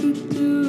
do, do.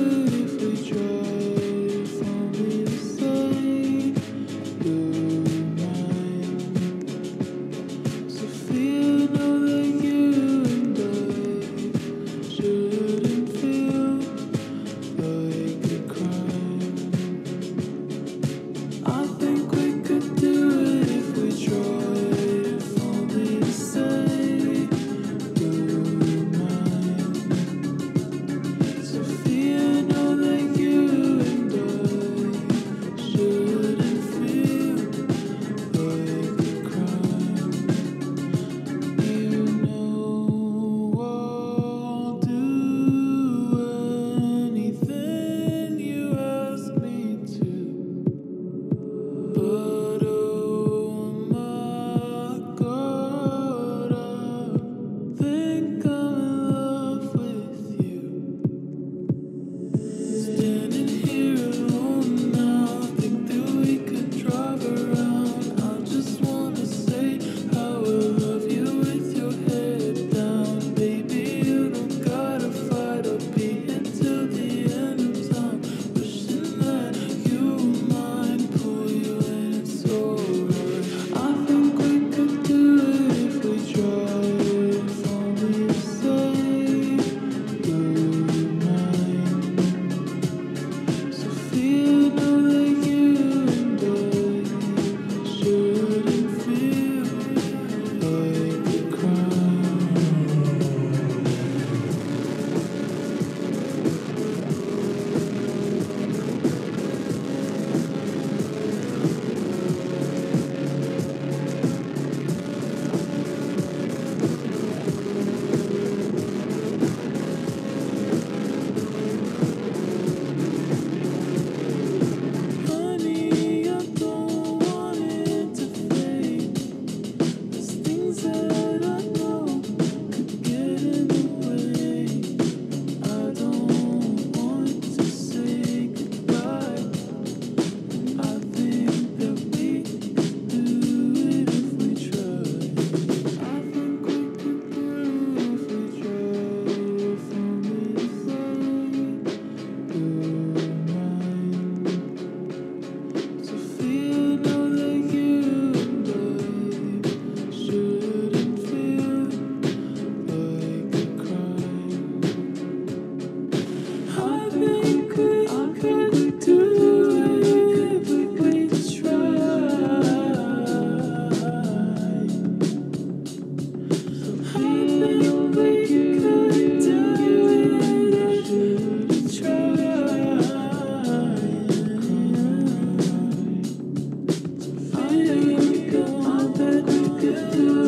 do.